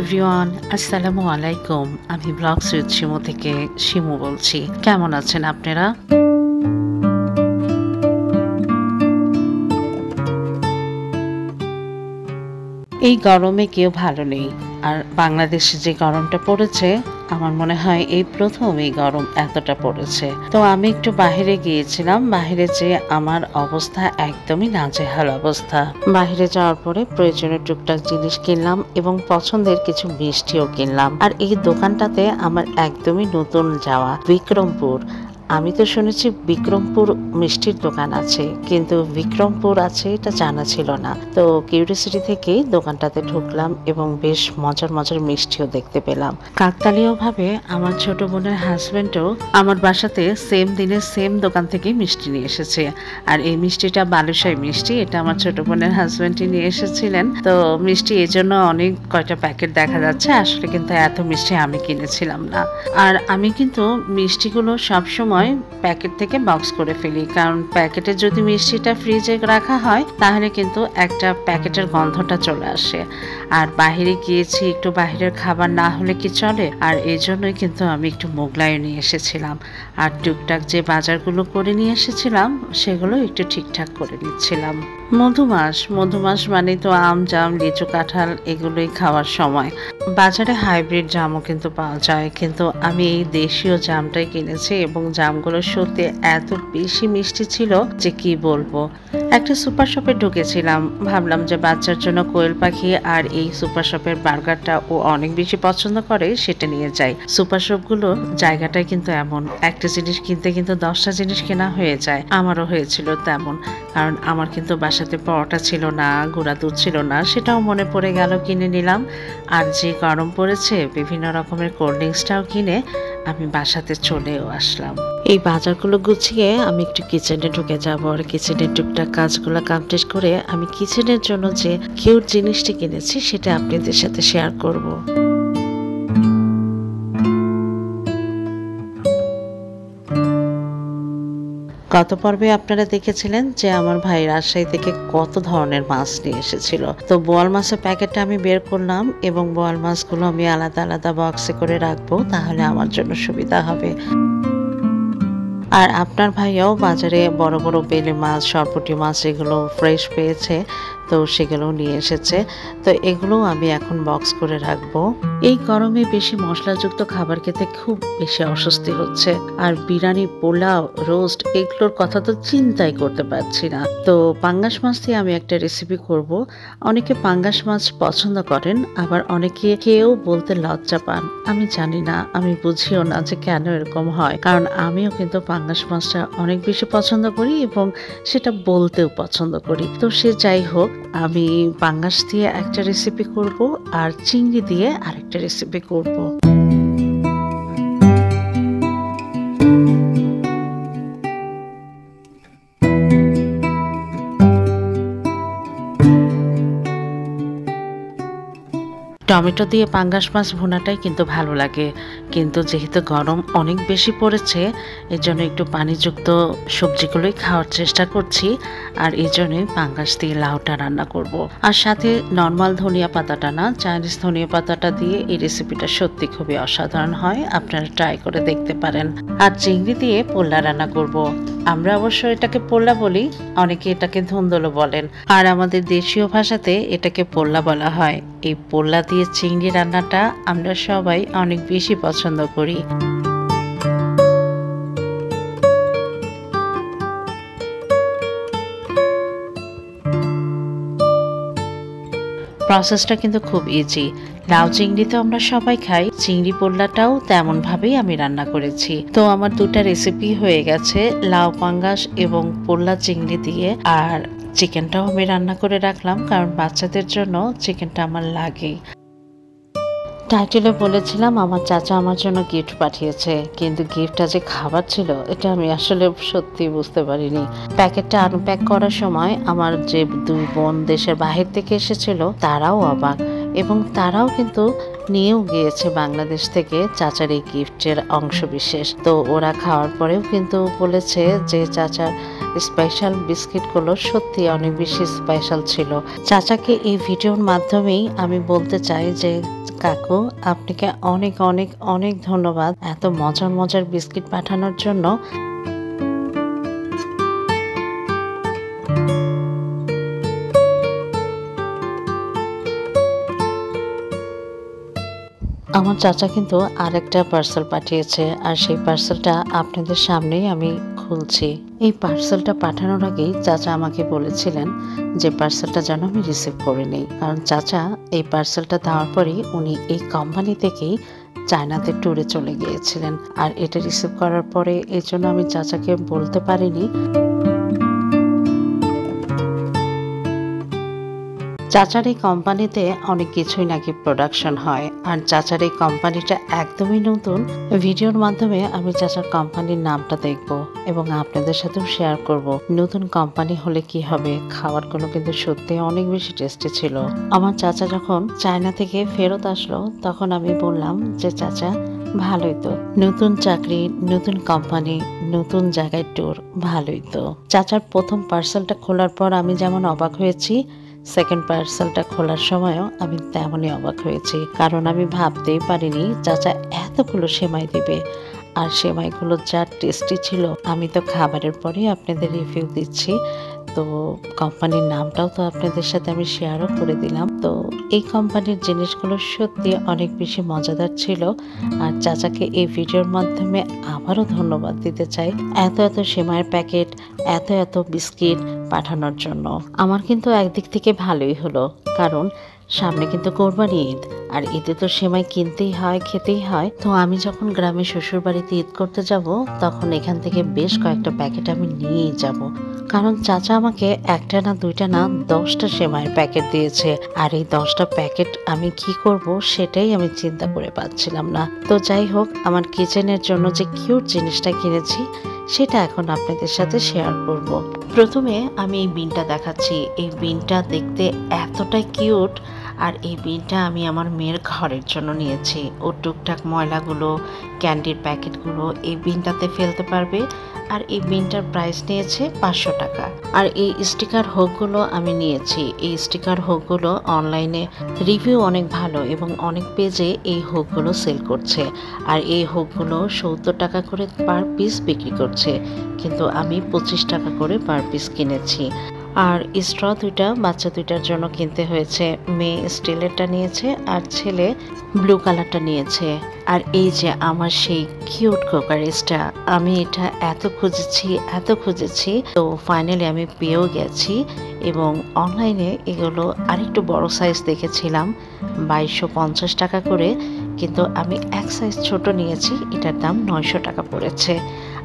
Everyone আসসালামু আলাইকুম। আমি ব্লগ সুইথ শিমু থেকে শিমু বলছি। কেমন আছেন আপনারা? এই গরমে কেউ ভালো নেই। আর বাংলাদেশে যে গরমটা পড়েছে, আমার মনে হয় এই প্রথম এই গরম এতটা পড়েছে। তো আমি একটু বাহিরে গিয়েছিলাম, বাহিরে যে আমার অবস্থা একদমই নাজেহাল অবস্থা। বাহিরে যাওয়ার পরে প্রয়োজনীয় টুকটাক জিনিস কিনলাম এবং পছন্দের কিছু মিষ্টিও কিনলাম। আর এই দোকানটাতে আমার একদমই নতুন যাওয়া, বিক্রমপুর। আমি তো শুনেছি বিক্রমপুর মিষ্টির দোকান আছে, কিন্তু বিক্রমপুর আছে এটা জানা ছিল না। তো কিউরিয়াসিটি থেকেই দোকানটাতে ঢুকলাম এবং বেশ মজার মজার মিষ্টিও দেখতে পেলাম। কাকতালীয় ভাবে আমার ছোট বোনের হাজবেন্ডও আমার বাসাতে সেম দিনে সেম দোকান থেকে মিষ্টি নিয়ে এসেছে। আর এই মিষ্টিটা বালুশাই মিষ্টি, এটা আমার ছোট বোনের হাজবেন্ডই নিয়ে এসেছিলেন। তো মিষ্টি এই জন্য অনেক কয়টা প্যাকেট দেখা যাচ্ছে, আসলে কিন্তু এত মিষ্টি আমি কিনেছিলাম না। আর আমি কিন্তু মিষ্টিগুলো সবসময় সময় প্যাকেট থেকে বক্স করে ফেলি। কারণ প্যাকেটে যদি মিষ্টিটা ফ্রিজে রাখা হয়, তাহলে কিন্তু একটা প্যাকেটের গন্ধটা চলে আসে। আর বাহিরে গিয়েছি, একটু বাহিরের খাবার না হলে কি চলে? আর এই জন্যই কিন্তু আমি একটু মোগলাইও নিয়ে এসেছিলাম। আর টুকটাক যে বাজারগুলো করে নিয়ে এসেছিলাম, সেগুলো একটু ঠিকঠাক করে নিচ্ছিলাম। মধুমাস মধুমাস মানে তো আম, জাম, লিচু, কাঁঠাল, এগুলোই খাওয়ার সময়। বাজারে হাইব্রিড জামও কিন্তু পাওয়া যায়, কিন্তু আমি এই দেশীয় জামটাই কিনেছি এবং জামগুলো সত্যি এত বেশি মিষ্টি ছিল যে কি বলব। একটা সুপার শপে ঢুকেছিলাম, ভাবলাম যে বাচ্চার জন্য কোয়েল পাখি আর এই সুপার শপের বার্গারটা ও অনেক বেশি পছন্দ করে, সেটা নিয়ে যাই। সুপার শপগুলো জায়গাটা কিন্তু এমন, একটা জিনিস কিনতে কিন্তু দশটা জিনিস কেনা হয়ে যায়, আমারও হয়েছিল তেমন, কারণ আমার কিন্তু বাসাতে পরোটা ছিল না, গুঁড়া দুধ ছিল না, সেটাও মনে পড়ে গেল কিনে নিলাম আর যে গরম পড়েছে, বিভিন্ন রকমের কোল্ড ড্রিঙ্কসটাও কিনে আমি বাসাতে চলেও আসলাম এই বাজারগুলো গুছিয়ে আমি একটু কিচেনে ঢুকে যাব আর কিচেনের টুকটাক কাজগুলো কমপ্লিট করে আমি কিচেনের জন্য যে কিউট জিনিসটি কিনেছি, সেটা আপনাদের সাথে শেয়ার করব। গত পর্বে আপনারা দেখেছিলেন যে আমার ভাই রাজশাহী থেকে কত ধরনের মাছ নিয়ে এসেছিল। তো বোয়াল মাছের প্যাকেটটা আমি বের করলাম এবং বোয়াল মাছগুলো আমি আলাদা আলাদা বক্সে করে রাখব, তাহলে আমার জন্য সুবিধা হবে। আর আপনার ভাইয়াও বাজারে বড় বড় বেলে মাছ, সরপটি মাছ, এগুলো ফ্রেশ পেয়েছে। তো সেগুলো নিয়ে এসেছে। তো এগুলো আমি এখন বক্স করে রাখব। এই গরমে বেশি মশলাযুক্ত খাবার খেতে খুব বেশি অস্বস্তি হচ্ছে। আর বিরিয়ানি, পোলাও রোস্ট এগুলোর কথা তো চিন্তাই করতে পারছি না। তো পাঙ্গাস মাছ দিয়ে আমি একটা রেসিপি করব। অনেকে পাঙ্গাস মাছ পছন্দ করেন, আবার অনেকে কেউ বলতে লজ্জা পান। আমি জানি না, আমি বুঝিও না যে কেন এরকম হয়। কারণ আমিও কিন্তু পাঙ্গাস মাছটা অনেক বেশি পছন্দ করি এবং সেটা বলতেও পছন্দ করি। তো সে যাই হোক আমি পাঙ্গাস দিয়ে একটা রেসিপি করব আর চিংড়ি দিয়ে আরেকটা রেসিপি করব। টমেটো দিয়ে পাঙ্গাস মাছ ভুনাটাই কিন্তু ভালো লাগে কিন্তু যেহেতু গরম অনেক বেশি পড়েছে এর জন্য একটু পানিযুক্ত সবজিগুলোই খাওয়ার চেষ্টা করছি আর এই জন্যই পাঙ্গাস দিয়ে লাউটা রান্না করব। আর সাথে নর্মাল ধনিয়া পাতাটা না, চাইনিজ ধনিয়া পাতাটা দিয়ে এই রেসিপিটা সত্যি খুবই অসাধারণ হয় আপনারা ট্রাই করে দেখতে পারেন আর চিংড়ি দিয়ে পোল্লা রান্না করব। আমরা অবশ্য এটাকে পোল্লা বলি, অনেকে এটাকে ধুন্দলো বলেন। আর আমাদের দেশীয় ভাষাতে এটাকে পোল্লা বলা হয়। এই পোল্লা দিয়ে চিংড়ি রান্নাটা আমরা সবাই অনেক বেশি পছন্দ করি। প্রসেসটা কিন্তু খুব ইজি লাউ চিংড়ি তো আমরা সবাই খাই, চিংড়ি পোল্লাটাও তেমন ভাবেই আমি রান্না করেছি। তো আমার দুটা রেসিপি হয়ে গেছে, লাউ পাঙ্গাস এবং পোল্লা চিংড়ি দিয়ে। আর চিকেনটাও আমি রান্না করে রাখলাম, কারণ বাচ্চাদের জন্য চিকেনটা আমার লাগেই। টাইটেলে বলেছিলাম, আমার চাচা আমার জন্য গিফট পাঠিয়েছে, কিন্তু গিফটটা যে খাবার ছিল, এটা আমি আসলে সত্যি বুঝতে পারিনি। প্যাকেটটা আনপ্যাক করার সময় আমার যে দুই বোন দেশের বাহির থেকে এসেছিল, তারাও অবাক। এবং তারাও কিন্তু নিয়েও গিয়েছে বাংলাদেশ থেকে চাচার এই গিফটের অংশ বিশেষ তো ওরা খাওয়ার পরেও কিন্তু বলেছে যে চাচার স্পেশাল বিস্কিটগুলো সত্যি অনেক বেশি স্পেশাল ছিল। চাচাকে এই ভিডিওর মাধ্যমেই আমি বলতে চাই যে কাকু, আপনাকে অনেক অনেক অনেক ধন্যবাদ এত মজার মজার বিস্কিট পাঠানোর জন্য। আমার চাচা কিন্তু আরেকটা পার্সেল পাঠিয়েছে, আর সেই পার্সেলটা আপনাদের সামনেই আমি খুলছি। এই পার্সেলটা পাঠানোর আগেই চাচা আমাকে বলেছিলেন যে পার্সেলটা যেন আমি রিসিভ করে নিই। কারণ চাচা এই পার্সেলটা দেওয়ার পরেই উনি এই কোম্পানি থেকেই চায়নাতে ট্যুরে চলে গিয়েছিলেন। আর এটা রিসিভ করার পরে এই জন্য আমি চাচাকে বলতে পারিনি। চাচার এই কোম্পানিতে অনেক কিছুই নাকি প্রোডাকশন হয়। আর চাচার এই কোম্পানিটা একদমই নতুন। ভিডিওর মাধ্যমে আমি চাচার কোম্পানির নামটা দেখব এবং আপনাদের সাথেও শেয়ার করব। নতুন কোম্পানি হলে কি হবে, খাবারগুলো কিন্তু সত্যি অনেক বেশি টেস্টি ছিল। আমার চাচা যখন চায়না থেকে ফেরত আসলো, তখন আমি বললাম যে, চাচা, ভালোই তো। নতুন চাকরি, নতুন কোম্পানি, নতুন জায়গায় ট্যুর ভালোই তো। চাচার প্রথম পার্সেলটা খোলার পর আমি যেমন অবাক হয়েছি সেকেন্ড পার্সেলটা খোলার সময়ও আমি তেমনই অবাক হয়েছি। কারণ আমি ভাবতেই পারিনি চাচা এতগুলো সেমাই দিবে। আর সেমাইগুলো যা টেস্টি ছিল, আমি তো খাবারের পরেই আপনাদের রিভিউ দিচ্ছি। তো কোম্পানির নামটাও তো আপনাদের সাথে আমি শেয়ারও করে দিলাম। তো এই কোম্পানির জিনিসগুলো সত্যি অনেক বেশি মজাদার ছিল। আর চাচাকে এই ভিডিওর মাধ্যমে আবারও ধন্যবাদ দিতে চাই। এত এত সেমাইয়ের প্যাকেট, এত এত বিস্কিট পাঠানোর জন্য। আমার কিন্তু একদিক থেকে ভালোই হলো। কারণ সামনে কিন্তু কোরবানি ঈদ। আর ঈদে তো সেমাই কিনতেই হয়, খেতেই হয়। তো আমি যখন গ্রামে শ্বশুর বাড়িতে ঈদ করতে যাব, তখন এখান থেকে বেশ কয়েকটা প্যাকেট আমি নিয়েই যাব। কারণ চাচা আমাকে একটা না দুইটা না দশটা সেমাইয়ের প্যাকেট দিয়েছে। আর এই দশটা প্যাকেট আমি কি করব সেটাই আমি চিন্তা করে পাচ্ছিলাম না। তো যাই হোক, আমার কিচেনের জন্য যে কিউট জিনিসটা কিনেছি, সেটা এখন আপনাদের সাথে শেয়ার করব। প্রথমে আমি এই বিনটা দেখাচ্ছি। এই বিনটা দেখতে এতটাই কিউট আর এই বিনটা আমি আমার মেয়ের ঘরের জন্য নিয়েছি। ও টুকটাক ময়লাগুলো, ক্যান্ডির প্যাকেটগুলো এই বিনটাতে ফেলতে পারবে আর এই বিনটার প্রাইস নিয়েছে পাঁচশো টাকা। আর এই স্টিকার হোকগুলো আমি নিয়েছি। এই স্টিকার হোকগুলো অনলাইনে রিভিউ অনেক ভালো এবং অনেক পেজে এই হোকগুলো সেল করছে। আর এই হোকগুলো সত্তর টাকা করে পার পিস বিক্রি করছে। কিন্তু আমি পঁচিশ টাকা করে পার পিস কিনেছি। আর স্ট্র দুইটা, বাচ্চা দুইটার জন্য কিনতে হয়েছে। মেয়ে স্টিলেরটা নিয়েছে আর ছেলে ব্লু কালারটা নিয়েছে। আর এই যে আমার সেই কিউট কোকারেজটা আমি এটা এত খুঁজেছি এত খুঁজেছি। তো ফাইনালি আমি পেয়েও গেছি এবং অনলাইনে এগুলো আরেকটু বড় সাইজ দেখেছিলাম, বাইশশো পঞ্চাশ টাকা করে। কিন্তু আমি এক সাইজ ছোট নিয়েছি, এটার দাম নয়শো টাকা পড়েছে।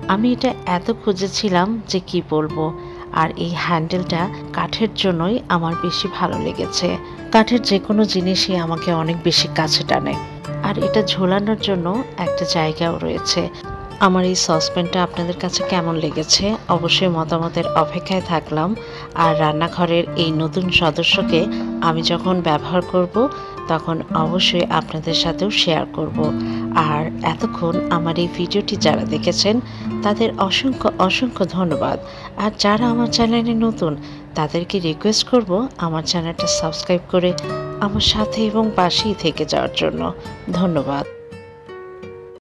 আমি এটা এত খুঁজেছিলাম যে কি বলব? আর এই হ্যান্ডেলটা কাঠের জন্যই আমার বেশি ভালো লেগেছে। কাঠের যে কোনো জিনিসই আমাকে অনেক বেশি কাছে টানে। আর এটা ঝোলানোর জন্য একটা জায়গাও রয়েছে। আমার এই সসপ্যানটা আপনাদের কাছে কেমন লেগেছে অবশ্যই মতামতের অপেক্ষায় থাকলাম। আর রান্নাঘরের এই নতুন সদস্যকে আমি যখন ব্যবহার করব, তখন অবশ্যই আপনাদের সাথেও শেয়ার করব। আর এতক্ষণ আমার এই ভিডিওটি যারা দেখেছেন, তাদের অসংখ্য অসংখ্য ধন্যবাদ। আর যারা আমার চ্যানেলে নতুন, তাদেরকে রিকোয়েস্ট করব আমার চ্যানেলটা সাবস্ক্রাইব করে আমার সাথে এবং পাশেই থেকে যাওয়ার জন্য। ধন্যবাদ।